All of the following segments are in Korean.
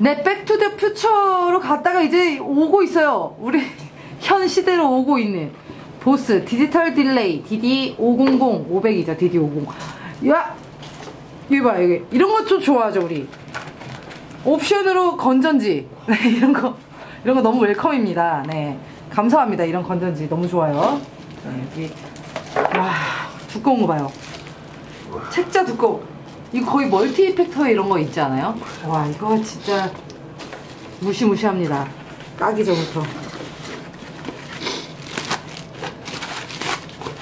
네, Back to the Future로 갔다가 이제 오고 있어요. 우리 현 시대로 오고 있는 보스 디지털 delay DD500 500이죠. DD50. 야, 여기 봐 여기 이런 거 좀 좋아하죠 우리. 옵션으로 건전지 네, 이런 거 이런 거 너무 welcome입니다. 네, 감사합니다. 이런 건전지 너무 좋아요. 네, 여기 와 두꺼운 거 봐요. 책자 두꺼워. 이거 거의 멀티 effector 이런 거 있지 않아요? 와 이거 진짜 무시무시합니다. 까기 전부터.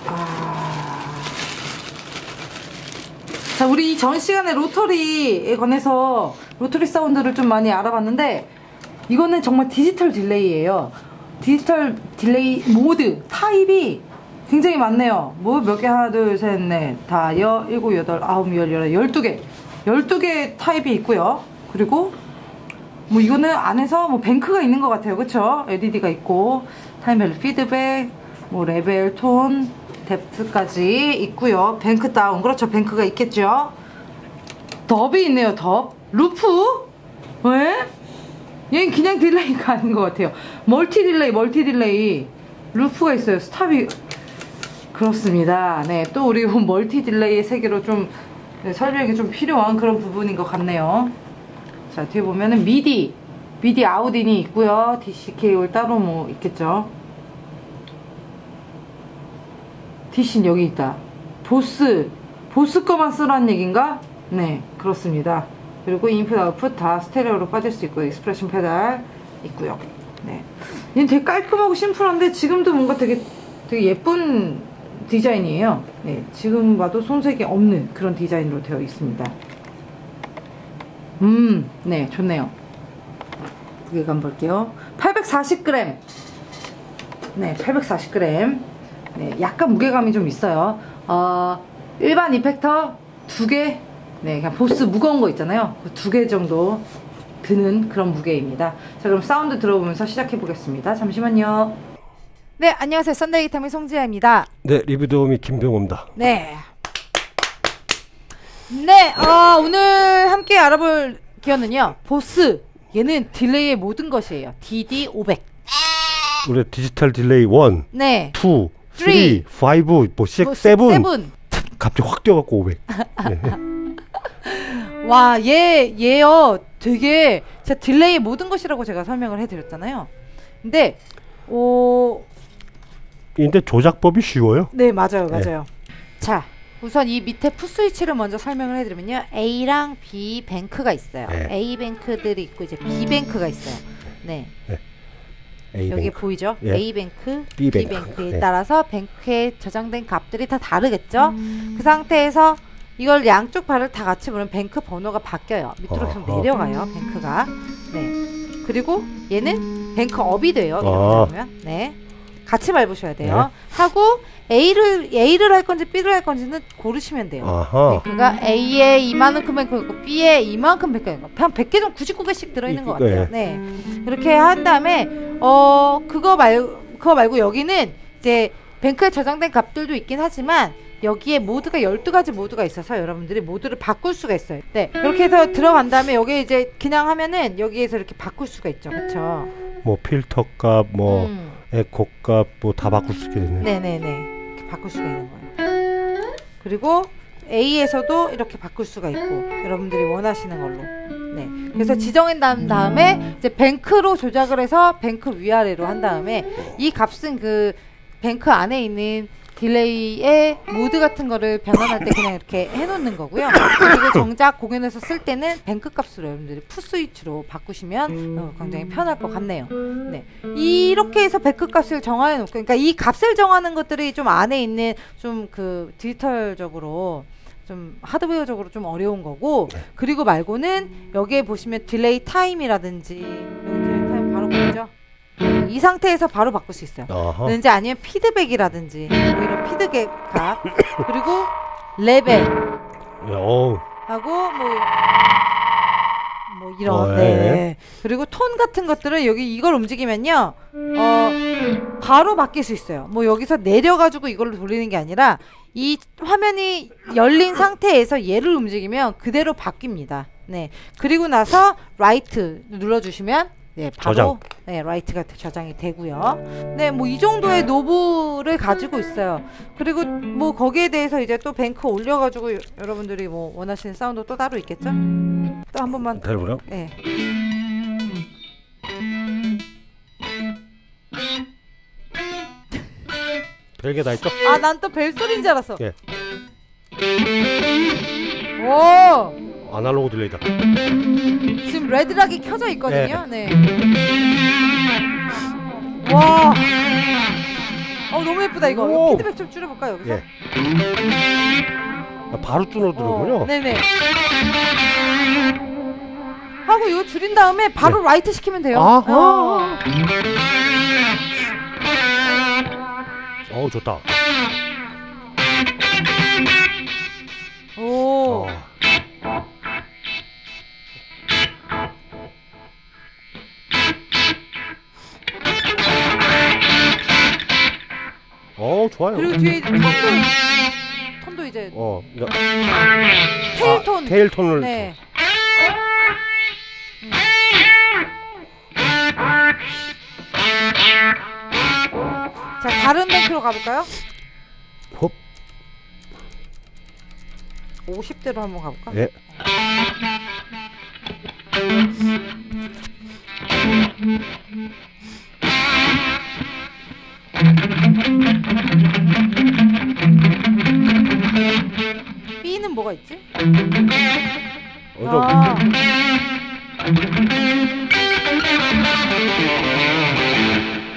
아. 자, 우리 전 시간에 로터리에 관해서 로터리 사운드를 좀 많이 알아봤는데 이거는 정말 디지털 delay예요. 디지털 delay 모드 타입이 굉장히 많네요. 뭐 몇 개 하나 둘 셋 넷 다 여 일곱 여덟 아홉 열 열한 열두 개 열두 개 타입이 있고요. 그리고 뭐 이거는 안에서 뭐 bank가 있는 것 같아요. 그쵸? LED가 있고 time value 피드백 뭐 레벨 톤 depth까지 있고요. bank 다운 그렇죠. bank가 있겠죠. dub이 있네요. dub loop 왜? 얘는 그냥 delay가 아닌 것 같아요. 멀티 delay 멀티 delay loop가 있어요. stop이 그렇습니다. 네, 또 우리 멀티 delay의 세계로 좀 네, 설명이 좀 필요한 그런 부분인 것 같네요. 자, 뒤에 보면은 MIDI, MIDI out in이 있고요. DC 케이블 따로 뭐 있겠죠. DC는 여기 있다. 보스, 보스 거만 쓰라는 얘기인가? 네, 그렇습니다. 그리고 input, output 다 스테레오로 빠질 수 있고, expression 페달 있고요. 네. 얘는 되게 깔끔하고 심플한데 지금도 뭔가 되게 되게 예쁜 디자인이에요. 네, 지금 봐도 손색이 없는 그런 디자인으로 되어 있습니다. 음, 네, 좋네요. 무게감 한번 볼게요. 840g. 네, 840g. 네, 약간 무게감이 좀 있어요. 어, 일반 effector 두 개. 네, 그냥 보스 무거운 거 있잖아요. 그 두 개 정도 드는 그런 무게입니다. 자, 그럼 사운드 들어보면서 시작해 보겠습니다. 잠시만요. 네, 안녕하세요. 썬데이 기타의 송지아입니다. 네, 리뷰 도우미 김병호입니다. 네. 네, 어, 오늘 함께 알아볼 gear는요. 보스. 얘는 delay의 모든 것이에요. DD500. 우리 디지털 delay 1, 네. 2, 3, Three. 5, 뭐 6, 뭐, 7. seven. 갑자기 확 뛰어갖고 500. 네. 와, 얘, 얘요. 되게, 제가 delay의 모든 것이라고 제가 설명을 해드렸잖아요. 근데, 오, 근데 조작법이 쉬워요. 네, 맞아요, 네. 맞아요. 자, 우선 이 밑에 풋스위치를 먼저 설명을 해드리면요. A랑 B bank가 있어요. 네. A bank들이 있고 이제 B bank가 있어요. 네, A 여기 bank. 보이죠? 예. A 뱅크, B B 뱅크. 뱅크에 예. 따라서 bank에 저장된 값들이 다 다르겠죠? 그 상태에서 이걸 양쪽 발을 다 같이 밟으면 bank 번호가 바뀌어요. 밑으로 계속 어허. 내려가요, bank가. 네. 그리고 얘는 bank up이 돼요. 이렇게 아. 밟으면. 네. 같이 밟으셔야 돼요. 하고 A를 A를 할 건지 B를 할 건지는 고르시면 돼요. 아하. bank가 A에 이만큼 bank가 있고 B에 이만큼 있고 그냥 100개 중 99개씩 들어 있는 것 네. 같아요. 네. 이렇게 한 다음에 어 그거 말고 그거 말고 여기는 이제 뱅크에 저장된 값들도 있긴 하지만 여기에 모드가 12가지 모드가 있어서 여러분들이 모드를 바꿀 수가 있어요. 네. 이렇게 해서 들어간 다음에 여기 이제 그냥 하면은 여기에서 이렇게 바꿀 수가 있죠. 그렇죠? 뭐 필터 값, 뭐 음. 에코 값, 뭐 다 바꿀 수 있게 되네. 네, 네, 네. 이렇게 바꿀 수가 있는 거예요. 그리고 A에서도 이렇게 바꿀 수가 있고 여러분들이 원하시는 걸로. 네. 그래서 지정한 다음 다음에 이제 bank로 조작을 해서 bank 위아래로 한 다음에 이 값은 그 bank 안에 있는 delay의 모드 같은 거를 변환할 때 그냥 이렇게 해놓는 거고요. 그리고 정작 공연에서 쓸 때는 bank 값으로 여러분들이 푸 스위치로 바꾸시면 어, 굉장히 편할 것 같네요. 네. 이렇게 해서 bank 값을 정해 놓고, 그러니까 이 값을 정하는 것들이 좀 안에 있는 좀 그 디지털적으로 좀 하드웨어적으로 좀 어려운 거고 그리고 말고는 여기에 보시면 delay 타임이라든지 여기 delay 타임 바로 보이죠? 네, 이 상태에서 바로 바꿀 수 있어요. 왠지 아니면 피드백이라든지 뭐 이런 피드백 값 그리고 레벨. 하고 뭐, 뭐 이런 어, 네. 예. 그리고 톤 같은 것들을 여기 이걸 움직이면요 어 바로 바뀔 수 있어요 뭐 여기서 내려가지고 이걸로 돌리는 게 아니라 이 화면이 열린 상태에서 얘를 움직이면 그대로 바뀝니다 네. 그리고 나서 write 눌러주시면 네, 바로 저장. 네, write가 저장이 되고요. 네, 뭐 이 정도의 knob를 가지고 있어요. 그리고 뭐 거기에 대해서 이제 또 bank 올려 가지고 여- 여러분들이 뭐 원하시는 사운드 또 따로 있겠죠? 또 한 번만 기다려보라. 네. 별게 다 있죠? 아, 난 또 벨소리인 줄 알았어. 예. 오! 아날로그 delay다. 지금 레드락이 켜져 있거든요. 네. 와. 어 너무 예쁘다 이거. 오. 피드백 좀 줄여볼까요 여기서? 예. 아, 바로 줄어들군요. 어, 네네. 하고 이거 줄인 다음에 바로 write 시키면 돼요. 네. 아하. 어. 어우 좋다. 좋아요. 그리고 뒤에 톤도 톤도 이제 어 이거 테일 톤. 아, 테일 톤을 네. 음. 자 다른 뱅크로 가볼까요? 홉. 50대로 한번 가볼까? 예. B는 뭐가 있지? 어저 아,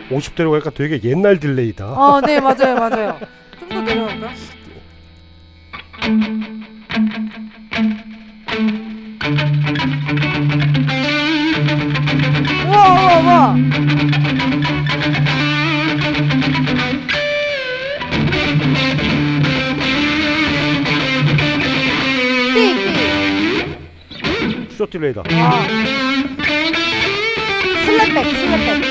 50대로 가니까 되게 옛날 delay다. 아, 네 맞아요 맞아요. 좀 더 내려갈까? 우와 우와 우와. 삐. short delay다. 아. slapback slapback.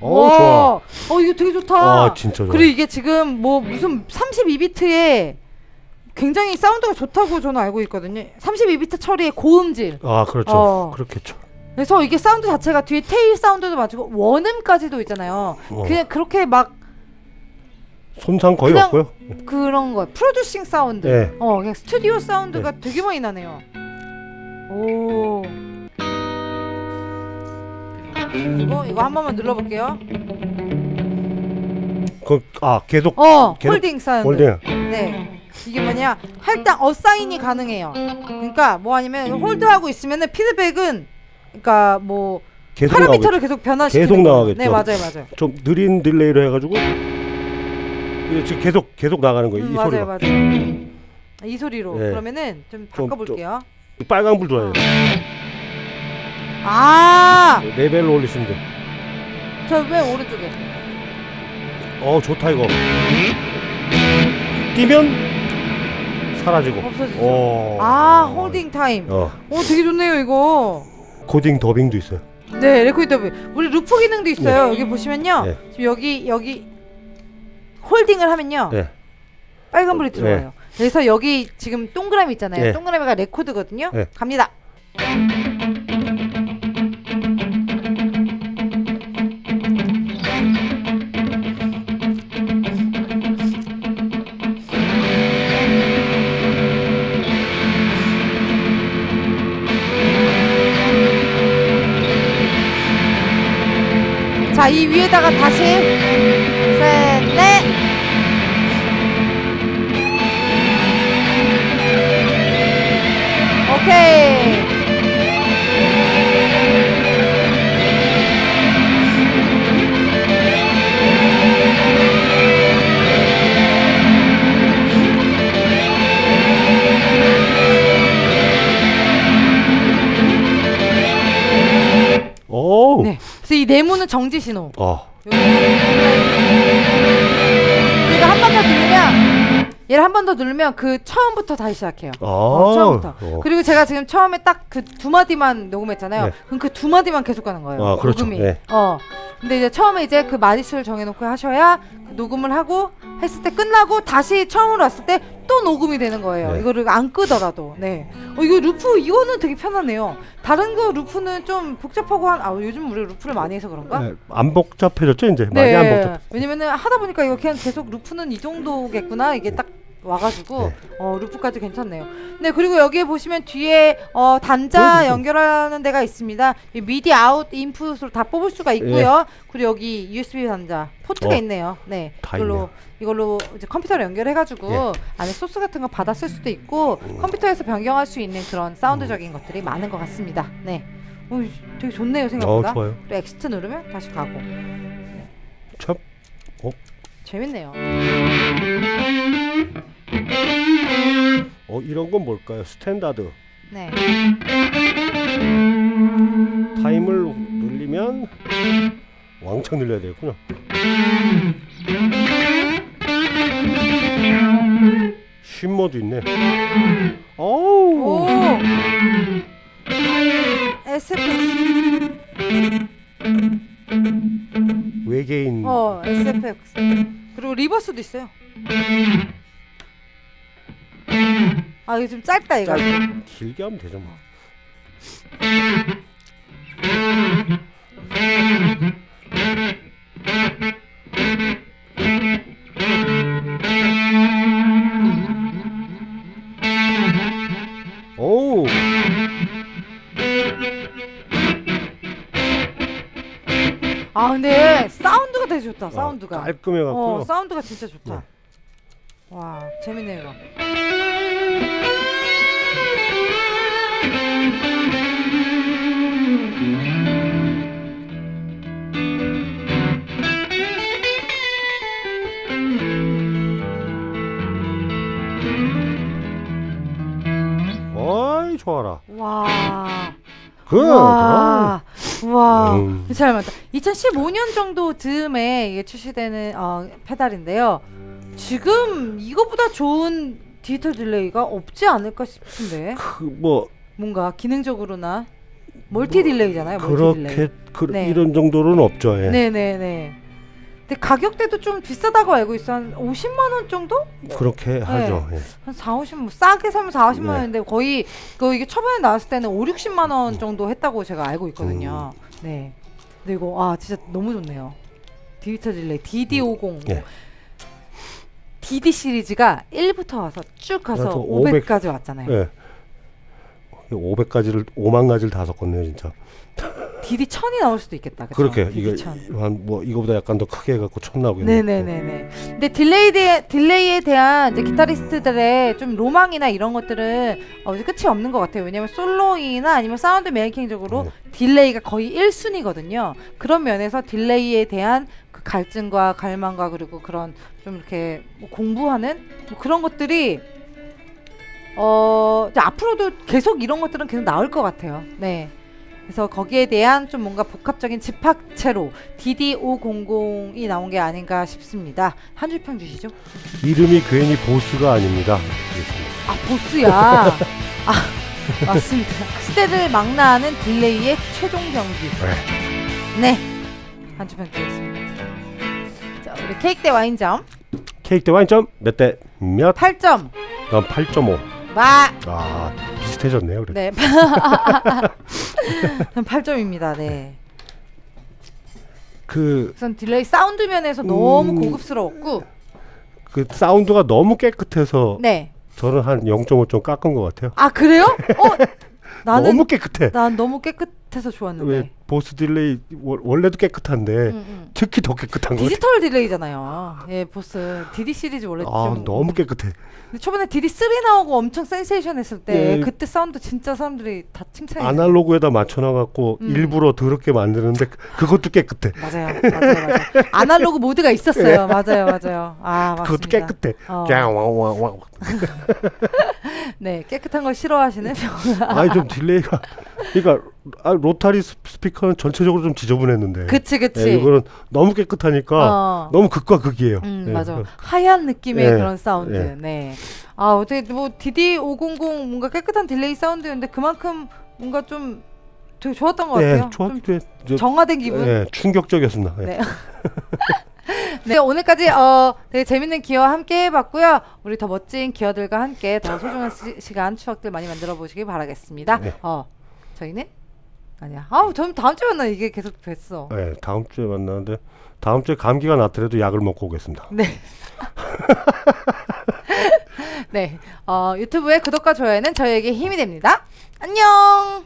어 와. 좋아. 어 이거 되게 좋다. 아 진짜 좋아. 그리고 이게 지금 뭐 무슨 32비트에 굉장히 사운드가 좋다고 저는 알고 있거든요. 32비트 처리의 고음질. 아 그렇죠. 어. 그렇겠죠. 그래서 이게 사운드 자체가 뒤에 tail 사운드도 맞고 원음까지도 있잖아요. 어. 그냥 그렇게 막 손상 거의 없고요. 그런 거 producing 사운드. 네. 어 그냥 스튜디오 사운드가 되게 많이 나네요. 오. 그리고 이거 한 번만 눌러볼게요. 그 아 계속 어 계속 holding 사운드. holding. 네. 이게 뭐냐 할당 assign이 가능해요. 그러니까 뭐 아니면 hold하고 있으면은 피드백은 그러니까 뭐 계속 파라미터를 계속 변화시키는 계속. 나가겠죠. 네 맞아요 맞아요. 좀 느린 delay로 해가지고 지금 계속 계속 나가는 거예요. 음, 이 맞아요 소리가. 맞아요. 이 소리로 네. 그러면은 좀 좀, 바꿔볼게요. 이 빨간 불 좋아요. 아, 레벨로 올리시면 돼. 저 왜 오른쪽에? 어 좋다 이거. 뛰면 사라지고. 없어지죠. 오. 아 holding 타임. 어오 되게 좋네요 이거. recording 더빙도 있어요. 네 record dub. 우리 루프 기능도 있어요. 여기 보시면요. 네. 지금 여기 여기 holding을 하면요. 네. 빨간 불이 네. 들어와요. 그래서 여기 지금 동그라미 있잖아요. 네. 동그라미가 record거든요. 네. 갑니다. 자, 이 위에다가 다시 네. 네모는 정지 신호. 어. 얘가 한번 더 누르면 얘를 한 번 더 누르면 그 처음부터 다시 시작해요. 아. 어, 처음부터. 어. 그리고 제가 지금 처음에 딱 그 두 마디만 녹음했잖아요. 네. 그럼 그 두 마디만 계속 가는 거예요. 아, 그렇죠. 녹음이. 네. 어. 근데 이제 처음에 이제 그 마디수를 정해놓고 하셔야 녹음을 하고 했을 때 끝나고 다시 처음으로 왔을 때 또 녹음이 되는 거예요. 네. 이거를 안 끄더라도. 네. 어, 이거 루프 이거는 되게 편하네요. 다른 거 루프는 좀 복잡하고 한 아, 요즘 우리 루프를 많이 해서 그런가? 네, 안 복잡해졌죠 이제 많이 안 복잡. 왜냐면은 하다 보니까 이거 그냥 계속 루프는 이 정도겠구나 이게 딱 와가지고 네. 어 루프까지 괜찮네요. 네 그리고 여기에 보시면 뒤에 어 단자. 연결하는 데가 있습니다. 이 MIDI out input으로 다 뽑을 수가 있고요. 그리고 여기 USB 단자 port가 어, 있네요. 네다 이걸로 있네요. 이걸로 이제 컴퓨터를 연결해가지고 예. 안에 소스 같은 거 받아 쓸 수도 있고 컴퓨터에서 변경할 수 있는 그런 사운드적인 것들이 많은 것 같습니다. 네, 어, 되게 좋네요 어 생각보다. 좋아요. 또 exit 누르면 다시 가고 참 재밌네요. 어, 이런 건 뭘까요? standard 네. 타임을 늘리면 왕창 늘려야 되겠구나. shimmer도 있네. 어우 오. SFX. 외계인 어, SFX. 그리고 리버스도 있어요. 아, 이거 좀 짧다 이거. 짧 길게 하면 되죠 뭐. 오 아, 근데 사운드가 되게 좋다. 사운드가. 어, 깔끔해갖고 어, 사운드가 진짜 좋다. 네. 와, 재밌네요, 이거. 와. 와. 음. 잘 맞다. 2015년 정도 즈음에 이게 출시되는 어, 페달인데요. 지금 이거보다 좋은 디지털 delay가 없지 않을까 싶은데 그 뭐 뭔가 기능적으로나 multi delay잖아요. multi delay. 그렇게 그, 네. 이런 정도로는 없죠. 예. 네네네. 근데 가격대도 좀 비싸다고 알고 있어. 한 50만 원 정도? 그렇게 하죠. 예. 한 4, 50, 뭐 싸게 사면 4, 50만 네. 원인데 거의 그 이게 초반에 나왔을 때는 5, 60만 원 정도 했다고 제가 알고 있거든요. 음. 네. 근데 이거 아 진짜 너무 좋네요. 디지털 delay DD50. 예. DD 시리즈가 1부터 와서 쭉 가서 그래서 500 500 까지 왔잖아요. 예. 500가지를 5만 가지를 다 섞었네요, 진짜. DD 1000이 나올 수도 있겠다. 그쵸? 그렇게 이게 1000. 한뭐 이거보다 약간 더 크게 해갖고 천 나오겠네. 네네네네. 근데 delay 대, delay에 대한 이제 기타리스트들의 좀 로망이나 이런 것들은 어, 이제 끝이 없는 것 같아요. 왜냐면 솔로이나 아니면 sound making적으로 네. delay가 거의 1순위거든요. 그런 면에서 delay에 대한 그 갈증과 갈망과 그리고 그런 좀 이렇게 뭐 공부하는 뭐 그런 것들이 어 앞으로도 계속 이런 것들은 계속 나올 것 같아요. 네. 그래서 거기에 대한 좀 뭔가 복합적인 집합체로 DD500이 나온 게 아닌가 싶습니다. 한 줄 평 주시죠. 이름이 괜히 보스가 아닙니다. 아 보스야. 아 맞습니다. 시대를 망라하는 딜레이의 최종 경기. 네. 한 줄 평 드리겠습니다. 자 우리 케이크 대 와인점 케이크 대 와인점 몇 대 몇? 8점. 난 8.5. 마. 아 비슷해졌네요. 그래. 네. 8점입니다. 네. 그, 우선 delay 사운드 면에서 너무 음. 고급스러웠고 그 사운드가 너무 깨끗해서 네. 저는 한 0.5점 깎은 것 같아요. 아 그래요? 어 나는 너무 깨끗해. 난 너무 깨끗해서 좋았는데. 왜 Boss delay 월- 원래도 깨끗한데 음, 음. 특히 더 깨끗한 거. 디지털 delay잖아요. 예, Boss DD 시리즈 원래 아 좀 너무 깨끗해. 근데 초반에 DD 3 나오고 엄청 센세이션 했을 때 예. 그때 사운드 진짜 사람들이 다 칭찬해. 아날로그에다 맞춰 놔 갖고 음. 일부러 더럽게 만드는데 그- 그것도 깨끗해. 맞아요, 맞아요, 맞아요. 아날로그 모드가 있었어요. 맞아요, 맞아요. 아 맞습니다. 예. 그것도 깨끗해. 어. 네, 깨끗한 걸 싫어하시는 아니 좀 delay가. 그러니까 아, 로타리 스- 스피커는 전체적으로 좀 지저분했는데. 그치, 그치. 예, 이거는 너무 깨끗하니까 어. 너무 극과 극이에요. 음, 예, 맞아. 그- 하얀 느낌의 예, 그런 사운드. 예. 네. 아, 어떻게 뭐 DD500 뭔가 깨끗한 delay 사운드였는데 그만큼 뭔가 좀 되게 좋았던 것 예, 같아요. 좋았기도 좀 해. 저- 정화된 기분. 예, 충격적이었습니다. 예. 네. 네, 오늘까지 어, 되게 재밌는 기어 함께 해봤고요. 우리 더 멋진 기어들과 함께 더 소중한 시, 간 추억들 많이 만들어 보시기 바라겠습니다. 네. 어, 저희는 아니야. 아우, 저는 다음 주에 만나 이게 계속 뵀어. 네, 다음 주에 만나는데 다음 주에 감기가 나더라도 약을 먹고 오겠습니다. 네. 네. 어, 유튜브의 구독과 좋아요는 저희에게 힘이 됩니다. 안녕.